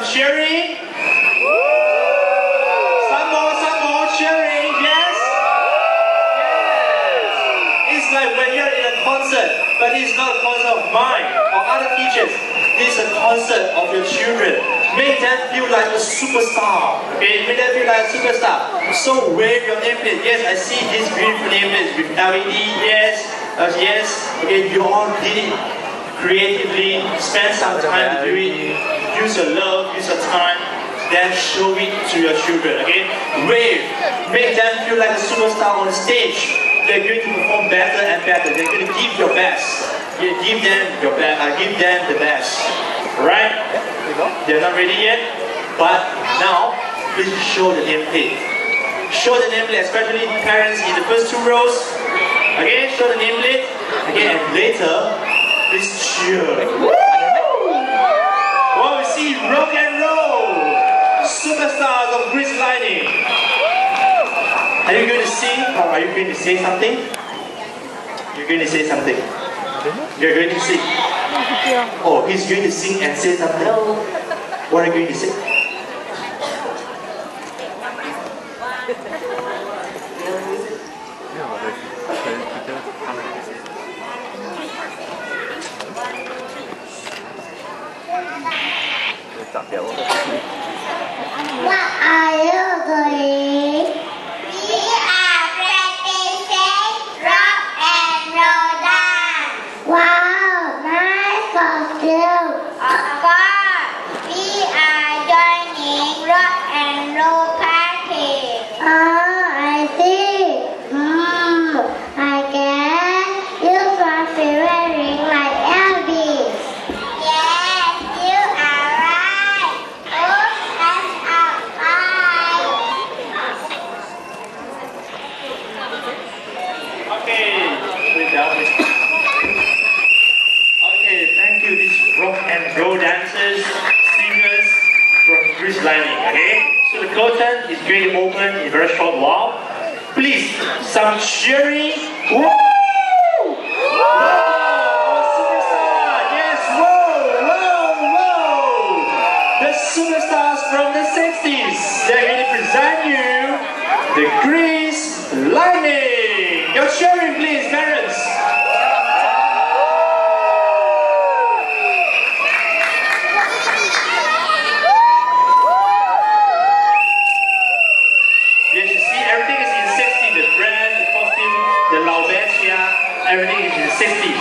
some cheering? Some more, some more cheering, yes? Yes. It's like when you're in a concert, but it's not a concert of mine or other teachers. This is a concert of your children. Make them feel like a superstar. Okay, make them feel like a superstar. So wave your nameplate. Yes, I see this beautiful nameplate with LED. Yes, uh, yes. Okay, you all did it creatively. Spend some time doing it. Use your love, use your time. Then show it to your children. Okay, wave. Make them feel like a superstar on the stage. They're going to perform better and better. They're going to give your best. You give them your best. Uh, give them the best. Right? They're not ready yet, but now please show the nameplate. Show the nameplate, especially parents in the first two rows. Okay, show the nameplate. Okay, and later, please cheer. See rock and roll, superstars of Grease Lightning. Are you going to sing or are you going to say something? You're going to say something. You're going to sing. Oh, he's going to sing and say something. What are you going to say? What are you doing? We are practicing rock and roll dance. Wow, nice costume. Of course, we are joining rock and roll party. Oh, I see. Hmm, I guess you must be wearing like Elvis. Yes, you are right. Oh, that's alright. Okay, sit down. please. Okay, thank you, these rock and roll dancers, singers from Grease Lightning. Okay, so the curtain is going to open in a very short while. Please, some cheering. Whoa! Superstars from the 60s. They're going to present you the Green everything is in safety.